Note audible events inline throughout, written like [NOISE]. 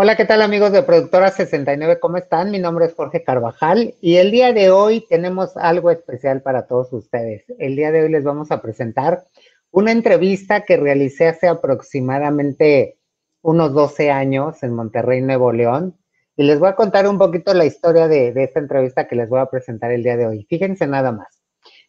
Hola, ¿qué tal amigos de Productora 69? ¿Cómo están? Mi nombre es Jorge Carvajal y el día de hoy tenemos algo especial para todos ustedes. El día de hoy les vamos a presentar una entrevista que realicé hace aproximadamente unos 12 años en Monterrey, Nuevo León. Y les voy a contar un poquito la historia de, esta entrevista que les voy a presentar el día de hoy. Fíjense nada más.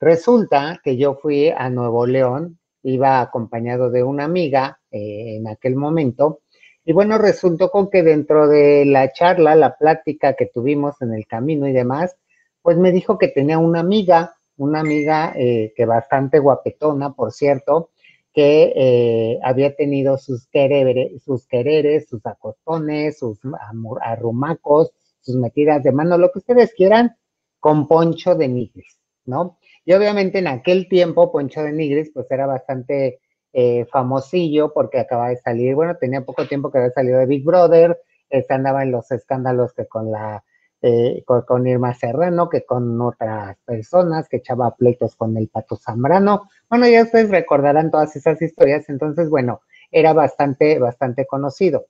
Resulta que yo fui a Nuevo León, iba acompañado de una amiga eh, en aquel momento y bueno, resultó con que dentro de la charla, la plática que tuvimos en el camino y demás, pues me dijo que tenía una amiga, una amiga eh, que bastante guapetona, por cierto, que eh, había tenido sus sus quereres, sus acostones, sus arrumacos, sus metidas de mano, lo que ustedes quieran, con Poncho de Nigris, ¿no? Y obviamente en aquel tiempo Poncho de Nigris pues era bastante eh, famosillo porque acaba de salir, bueno, tenía poco tiempo que había salido de Big Brother, este, andaba en los escándalos que con la, eh, con, Irma Serrano, que con otras personas, que echaba pleitos con el Pato Zambrano. Bueno, ya ustedes recordarán todas esas historias, entonces, bueno, era bastante, bastante conocido.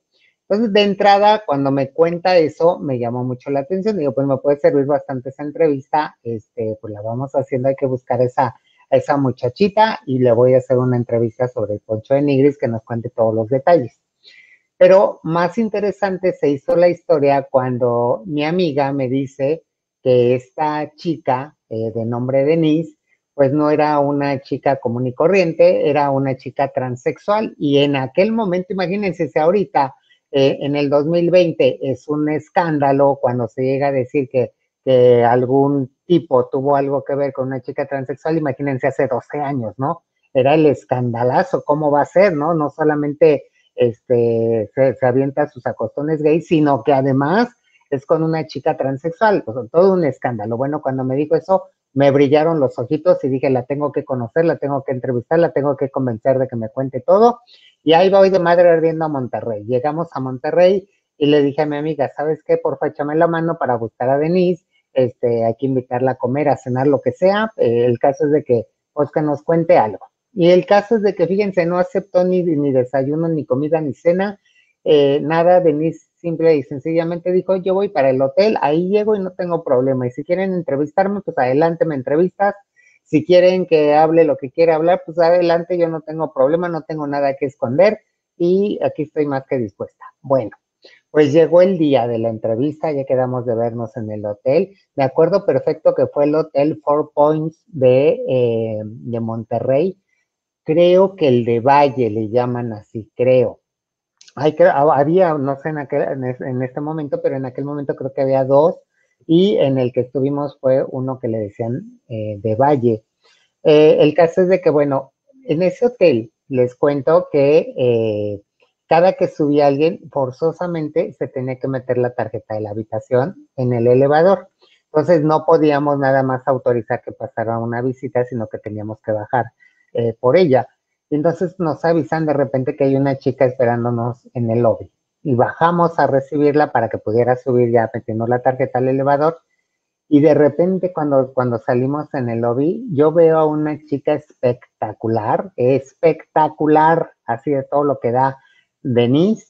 Entonces, de entrada, cuando me cuenta eso, me llamó mucho la atención. Digo, pues me puede servir bastante esa entrevista, este, pues la vamos haciendo, hay que buscar esa, esa muchachita y le voy a hacer una entrevista sobre el Poncho de Nigris que nos cuente todos los detalles. Pero más interesante se hizo la historia cuando mi amiga me dice que esta chica eh, de nombre Denise, pues no era una chica común y corriente, era una chica transexual y en aquel momento, imagínense si ahorita, eh, en el 2020 es un escándalo cuando se llega a decir que, que algún tipo tuvo algo que ver con una chica transexual, imagínense hace 12 años, ¿no? Era el escandalazo, ¿cómo va a ser, no? No solamente este, se, avienta sus acostones gays, sino que además es con una chica transexual, pues, todo un escándalo. Bueno, cuando me dijo eso, me brillaron los ojitos y dije, la tengo que conocer, la tengo que entrevistar, la tengo que convencer de que me cuente todo. Y ahí voy de madre ardiendo a Monterrey. Llegamos a Monterrey y le dije a mi amiga, ¿sabes qué? Porfa, échame la mano para buscar a Denise este, hay que invitarla a comer, a cenar, lo que sea. Eh, el caso es de que Oscar nos cuente algo. Y el caso es de que, fíjense, no aceptó ni, ni desayuno, ni comida, ni cena, eh, nada. Denise simple y sencillamente dijo, yo voy para el hotel, ahí llego y no tengo problema. Y si quieren entrevistarme, pues adelante, me entrevistas. Si quieren que hable lo que quiera hablar, pues adelante, yo no tengo problema, no tengo nada que esconder y aquí estoy más que dispuesta. Bueno, pues llegó el día de la entrevista, ya quedamos de vernos en el hotel. Me acuerdo perfecto que fue el Hotel Four Points de, eh, de Monterrey. Creo que el de Valle le llaman así, creo. Hay, había, no sé en, en, este momento, pero en aquel momento creo que había dos y en el que estuvimos fue uno que le decían eh, de Valle. Eh, el caso es de que, bueno, en ese hotel les cuento que cada que subía alguien, forzosamente se tenía que meter la tarjeta de la habitación en el elevador. Entonces no podíamos nada más autorizar que pasara una visita, sino que teníamos que bajar eh, por ella. entonces nos avisan de repente que hay una chica esperándonos en el lobby. Y bajamos a recibirla para que pudiera subir ya metiendo la tarjeta al elevador. Y de repente cuando, cuando salimos en el lobby, yo veo a una chica espectacular, espectacular, así de todo lo que da Denise,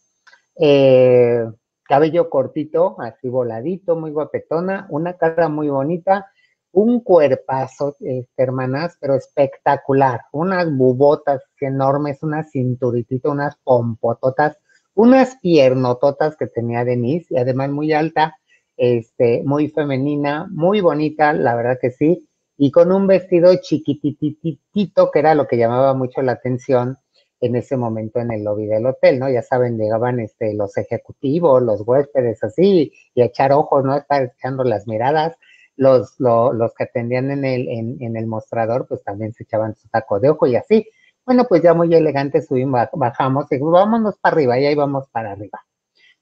eh, cabello cortito, así voladito, muy guapetona, una cara muy bonita, un cuerpazo, este, hermanas, pero espectacular, unas bubotas enormes, una cinturitita, unas pompototas, unas piernototas que tenía Denise y además muy alta, este, muy femenina, muy bonita, la verdad que sí, y con un vestido chiquitititito que era lo que llamaba mucho la atención, en ese momento en el lobby del hotel, ¿no? Ya saben, llegaban este, los ejecutivos, los huéspedes así, y a echar ojos, ¿no? Estar echando las miradas. Los, los que atendían en el, en, el mostrador, pues también se echaban su taco de ojo y así. Bueno, pues ya muy elegante subimos, bajamos y vámonos para arriba, y ahí vamos para arriba.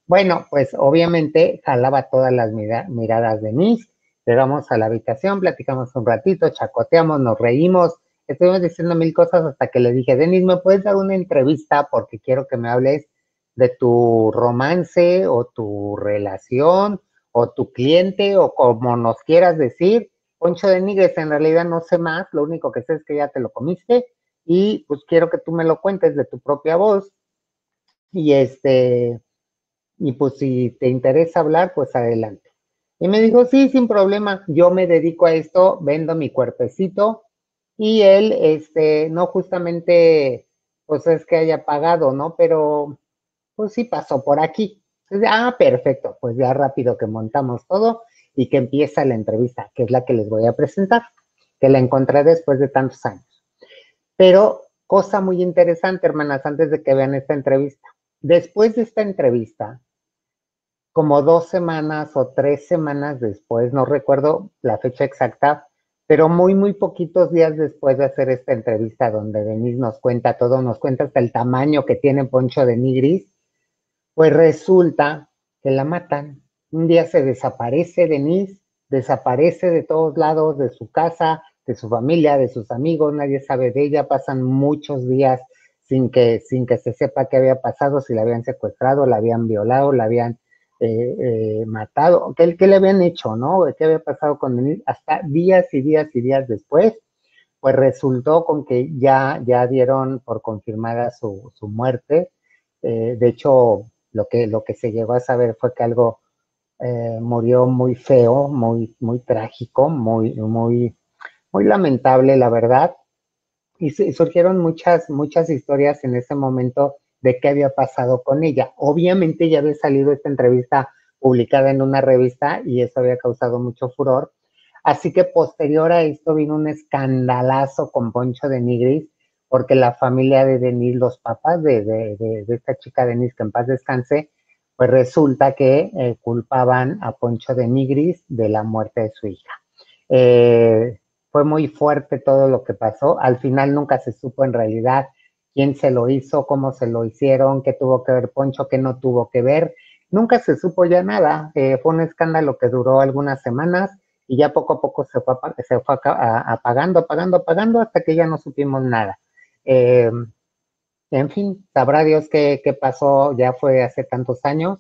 Bueno, pues obviamente jalaba todas las miradas de Miss, llegamos a la habitación, platicamos un ratito, chacoteamos, nos reímos, estuvimos diciendo mil cosas hasta que le dije, Denis, ¿me puedes dar una entrevista? Porque quiero que me hables de tu romance o tu relación o tu cliente o como nos quieras decir. Poncho de Nigres, en realidad no sé más, lo único que sé es que ya te lo comiste y pues quiero que tú me lo cuentes de tu propia voz. Y este, y pues si te interesa hablar, pues adelante. Y me dijo, sí, sin problema, yo me dedico a esto, vendo mi cuerpecito y él, este, no justamente, pues es que haya pagado, ¿no? Pero, pues sí pasó por aquí. ah, perfecto, pues ya rápido que montamos todo y que empieza la entrevista, que es la que les voy a presentar, que la encontré después de tantos años. Pero cosa muy interesante, hermanas, antes de que vean esta entrevista. Después de esta entrevista, como dos semanas o tres semanas después, no recuerdo la fecha exacta, pero muy, muy poquitos días después de hacer esta entrevista donde Denise nos cuenta todo, nos cuenta hasta el tamaño que tiene Poncho de Nigris, pues resulta que la matan. Un día se desaparece Denise, desaparece de todos lados, de su casa, de su familia, de sus amigos, nadie sabe de ella, pasan muchos días sin que, sin que se sepa qué había pasado, si la habían secuestrado, la habían violado, la habían eh, eh, matado, ¿qué, ¿qué, le habían hecho, no? ¿Qué había pasado con Denise? Hasta días y días y días después, pues resultó con que ya, ya dieron por confirmada su, su muerte. Eh, de hecho, lo que, lo que se llegó a saber fue que algo murió muy feo, muy, muy trágico, muy, muy, muy lamentable, la verdad. Y, y surgieron muchas, muchas historias en ese momento de qué había pasado con ella. Obviamente ya había salido esta entrevista publicada en una revista y eso había causado mucho furor. Así que posterior a esto vino un escandalazo con Poncho de Nigris, porque la familia de Denis, los papás de, esta chica Denis, que en paz descanse, pues resulta que eh, culpaban a Poncho de Nigris de la muerte de su hija. Eh, fue muy fuerte todo lo que pasó. Al final nunca se supo en realidad quién se lo hizo, cómo se lo hicieron, qué tuvo que ver Poncho, qué no tuvo que ver. Nunca se supo ya nada. Eh, fue un escándalo que duró algunas semanas y ya poco a poco se fue, apagando, apagando, apagando hasta que ya no supimos nada. Eh, en fin, sabrá Dios qué, pasó, ya fue hace tantos años,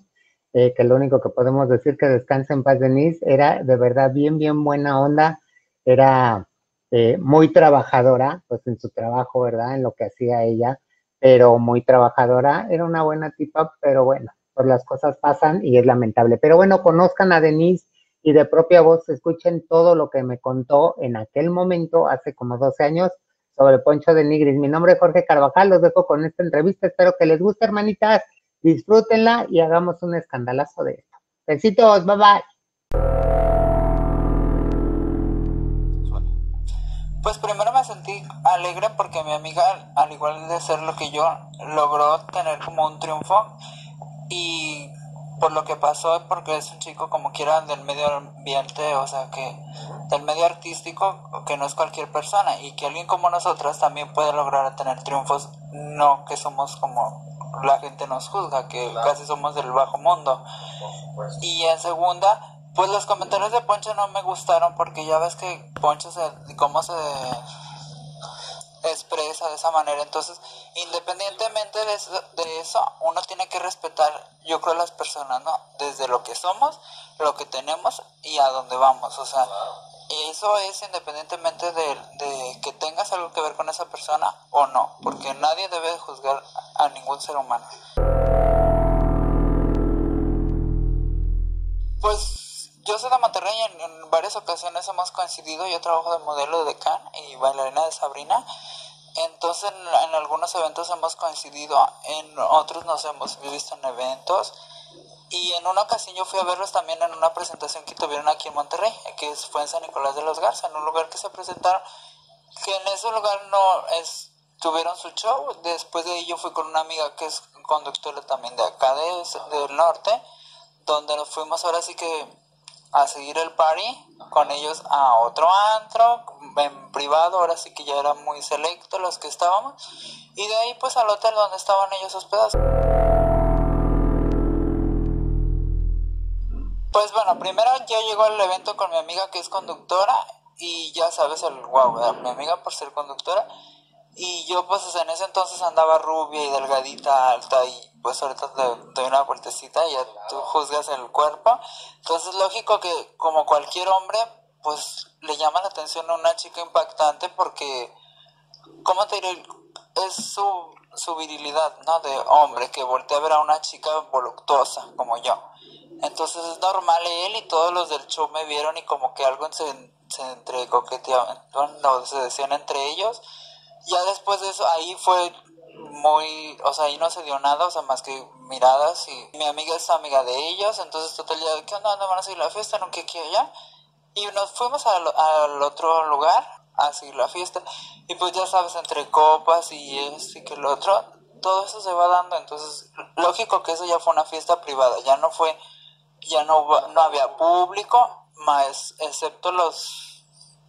eh, que lo único que podemos decir que descansa en paz Denise era de verdad bien, bien buena onda, era eh, muy trabajadora, pues en su trabajo, ¿verdad? En lo que hacía ella, pero muy trabajadora, era una buena tipa, pero bueno, pues las cosas pasan y es lamentable. Pero bueno, conozcan a Denise y de propia voz escuchen todo lo que me contó en aquel momento, hace como 12 años, sobre Poncho de Nigris. Mi nombre es Jorge Carvajal, los dejo con esta entrevista, espero que les guste, hermanitas, disfrútenla y hagamos un escandalazo de esto. Besitos, bye bye. Pues primero me sentí alegre porque mi amiga, al igual de ser lo que yo, logró tener como un triunfo. Y por lo que pasó, porque es un chico como quiera del medio ambiente, o sea que del medio artístico, que no es cualquier persona y que alguien como nosotras también puede lograr tener triunfos, no que somos como la gente nos juzga, que casi somos del bajo mundo. Y en segunda, pues los comentarios de Poncho no me gustaron porque ya ves que Poncho se, cómo se expresa de esa manera. Entonces, independientemente de eso, de eso, uno tiene que respetar, yo creo, las personas, ¿no? Desde lo que somos, lo que tenemos y a dónde vamos. O sea, eso es independientemente de, de, que tengas algo que ver con esa persona o no, porque nadie debe juzgar a ningún ser humano. Pues yo soy de Monterrey y en, varias ocasiones hemos coincidido. Yo trabajo de modelo de Can y bailarina de Sabrina. Entonces en, algunos eventos hemos coincidido, en otros nos hemos visto en eventos. Y en una ocasión yo fui a verlos también en una presentación que tuvieron aquí en Monterrey, que fue en San Nicolás de los Garza, en un lugar que se presentaron, que en ese lugar no es, tuvieron su show. Después de ello fui con una amiga que es conductora también de acá de, del norte, donde nos fuimos ahora sí que a seguir el party con ellos a otro antro en privado, ahora sí que ya era muy selecto los que estábamos y de ahí pues al hotel donde estaban ellos hospedados. Pues bueno, primero yo llego al evento con mi amiga que es conductora y ya sabes el wow, mi amiga por ser conductora y yo pues en ese entonces andaba rubia y delgadita, alta y pues ahorita te doy una vueltecita y ya tú juzgas el cuerpo. Entonces lógico que como cualquier hombre pues le llama la atención a una chica impactante porque, ¿cómo te diré? es su, su virilidad, ¿no? De hombre que voltea a ver a una chica voluptuosa como yo. Entonces es normal, él y todos los del show me vieron y como que algo se, se entre coqueteaban, no, se decían entre ellos. Ya después de eso, ahí fue muy, o sea, ahí no se dio nada, o sea, más que miradas y mi amiga es amiga de ellos, entonces total ya, ¿qué onda? ¿No van a seguir la fiesta? ¿No qué quiero ya? Y nos fuimos al, otro lugar a seguir la fiesta y pues ya sabes, entre copas y esto y que el otro, todo eso se va dando, entonces lógico que eso ya fue una fiesta privada, ya no fue, ya no, no había público, más excepto los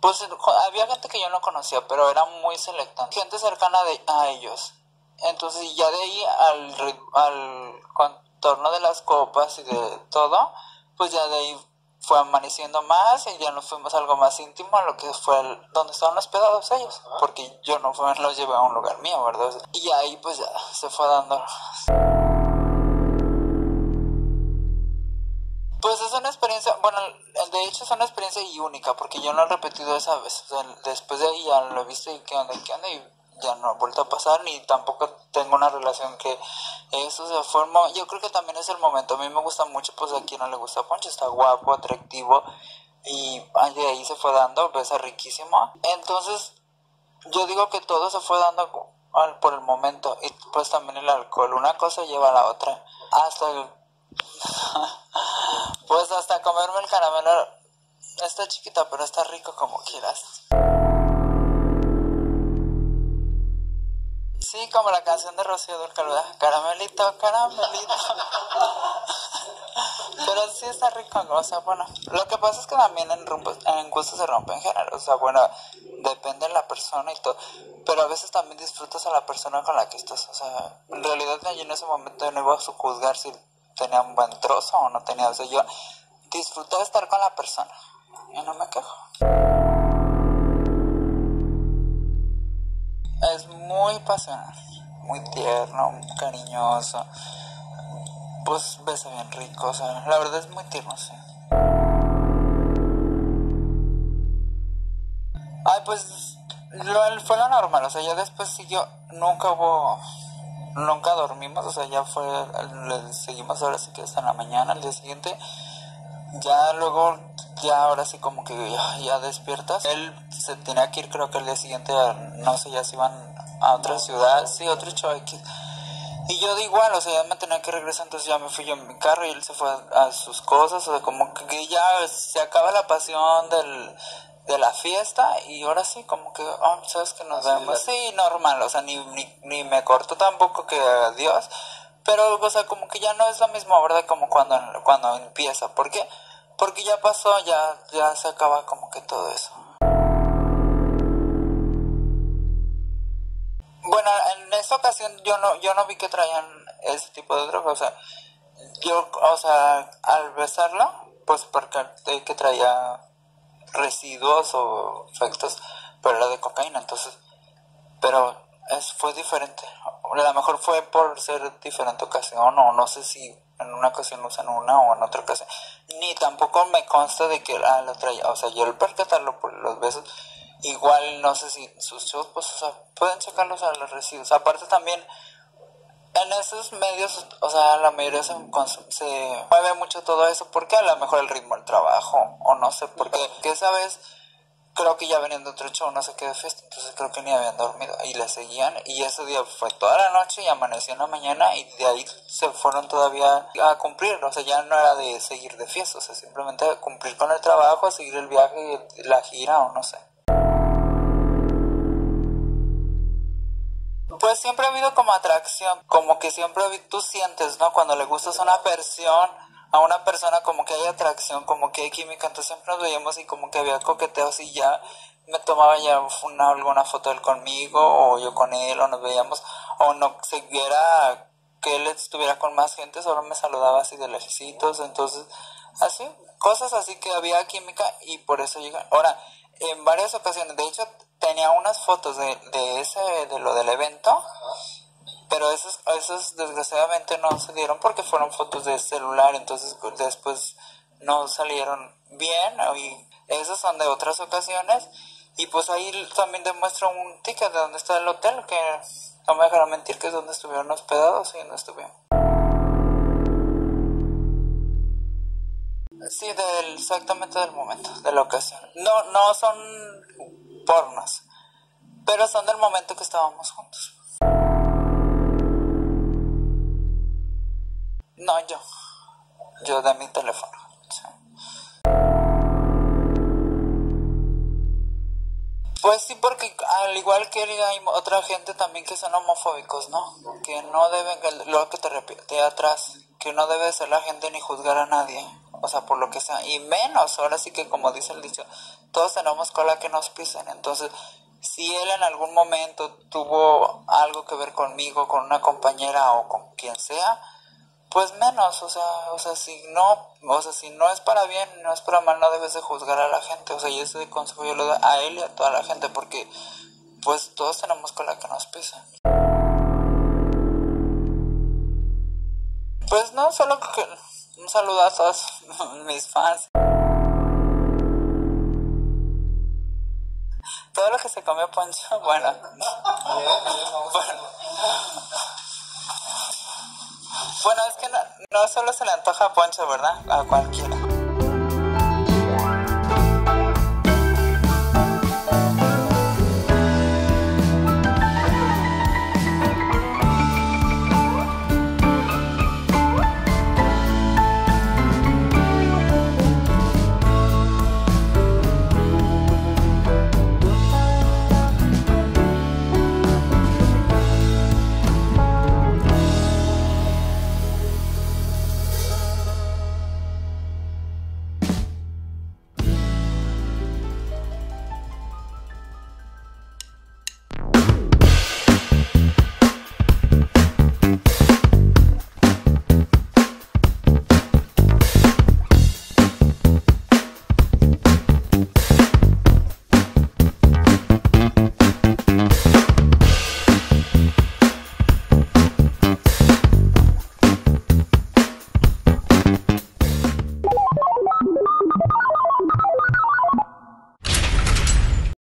pues había gente que yo no conocía, pero era muy selecta, gente cercana de, a ellos. Entonces ya de ahí al, al contorno de las copas y de todo, pues ya de ahí fue amaneciendo más y ya nos fuimos a algo más íntimo, a lo que fue el, donde estaban hospedados ellos, porque yo no fue, los llevé a un lugar mío, ¿verdad? Y ahí pues ya se fue dando. Pues es una experiencia, bueno, de hecho es una experiencia y única, porque yo no he repetido esa vez. después de ahí ya lo he visto y qué onda, qué onda, y ya no ha vuelto a pasar ni tampoco tengo una relación que eso se formó. Yo creo que también es el momento. A mí me gusta mucho pues a quien no le gusta Poncho. Está guapo atractivo y de ahí se fue dando besa riquísimo. Entonces yo digo que todo se fue dando por el momento. Y pues también el alcohol. Una cosa lleva a la otra. Hasta el, [LAUGHS] pues hasta comerme el caramelo. Está chiquita pero está rico como quieras Sí, como la canción de Rocío Durcal, Caramelito, caramelito. [LAUGHS] Pero sí está rico, o sea, bueno, lo que pasa es que también en, en gusto se rompen géneros, o sea, bueno, depende de la persona y todo, pero a veces también disfrutas a la persona con la que estás, o sea, en realidad yo en ese momento no iba a juzgar si tenía un buen trozo o no tenía, o sea, yo disfruté de estar con la persona y no me quejo. Muy pasional, muy tierno, cariñoso. Pues besa bien rico, o sea, la verdad es muy tierno, sí. Ay, pues lo, fue lo normal, o sea, ya después siguió, nunca hubo, nunca dormimos, o sea, ya fue, le seguimos ahora sí que hasta en la mañana, al día siguiente, ya luego, ya ahora sí como que ya, despiertas. Él se tenía que ir creo que el día siguiente, no sé, ya se iban a otra ciudad, sí, otro show Y yo de igual, o sea, ya me tenía que regresar, entonces ya me fui yo en mi carro y él se fue a, sus cosas, o sea, como que ya se acaba la pasión del, de la fiesta y ahora sí, como que, oh, sabes que nos vemos, sí, normal, o sea, ni, ni, ni me cortó tampoco que adiós, pero, o sea, como que ya no es lo mismo, ¿verdad? Como cuando, cuando empieza. ¿Por qué? Porque ya pasó, ya, ya se acaba como que todo eso. Bueno, en esa ocasión yo no, yo no vi que traían ese tipo de droga, o sea, yo, o sea, al besarlo, pues porque que traía residuos o efectos, pero era de cocaína, entonces, pero es, fue diferente. A lo mejor fue por ser diferente ocasión o no sé si en una ocasión usan una o en otra ocasión. Ni tampoco me consta de que ah, la traía. O sea, yo el percatarlo por los besos, igual no sé si sus shows, pues, o sea, pueden sacarlos a los residuos. Aparte también, en esos medios, o sea, la mayoría se, se mueve mucho todo eso porque a lo mejor el ritmo del trabajo, o no sé, porque que esa vez creo que ya venían de otro show, no sé qué de fiesta, entonces creo que ni habían dormido y le seguían y ese día fue toda la noche y amaneció en la mañana y de ahí se fueron todavía a cumplir, o sea, ya no era de seguir de fiesta, o sea, simplemente cumplir con el trabajo, seguir el viaje, la gira o no sé. Pues siempre ha habido como atracción, como que siempre tú sientes, ¿no? Cuando le gustas a una persona a una persona como que hay atracción, como que hay química, entonces siempre nos veíamos y como que había coqueteos y ya me tomaba ya una, alguna foto él conmigo o yo con él o nos veíamos o no se viera que él estuviera con más gente, solo me saludaba así de lejecitos, entonces así, cosas así que había química y por eso llega. Ahora, en varias ocasiones, de hecho tenía unas fotos de, de ese, de lo del evento pero esos, esos desgraciadamente no se dieron porque fueron fotos de celular, entonces después no salieron bien y esas son de otras ocasiones y pues ahí también demuestro un ticket de dónde está el hotel que No me dejará mentir que es donde estuvieron hospedados y donde estuvieron. Sí, del, exactamente del momento, de la ocasión. No, no son pornos, pero son del momento que estábamos juntos. No, yo. Yo de mi teléfono. Pues sí, porque al igual que él hay otra gente también que son homofóbicos, ¿no? Que no deben, lo que te repite atrás, que no debe ser la gente ni juzgar a nadie, o sea, por lo que sea, y menos, ahora sí que como dice el dicho, todos tenemos cola que nos pisen, entonces, si él en algún momento tuvo algo que ver conmigo, con una compañera o con quien sea, pues menos, o sea, o sea, si no, o sea, si no es para bien, no es para mal, no debes de juzgar a la gente, o sea, y ese consejo yo lo doy a él y a toda la gente, porque pues todos tenemos con la que nos pisa. Pues no, solo que un saludo a todos [LAUGHS] mis fans. Todo lo que se comió Poncho, [LAUGHS] bueno. bueno. Es que no, no solo se le antoja a Poncho, ¿verdad? A cualquiera.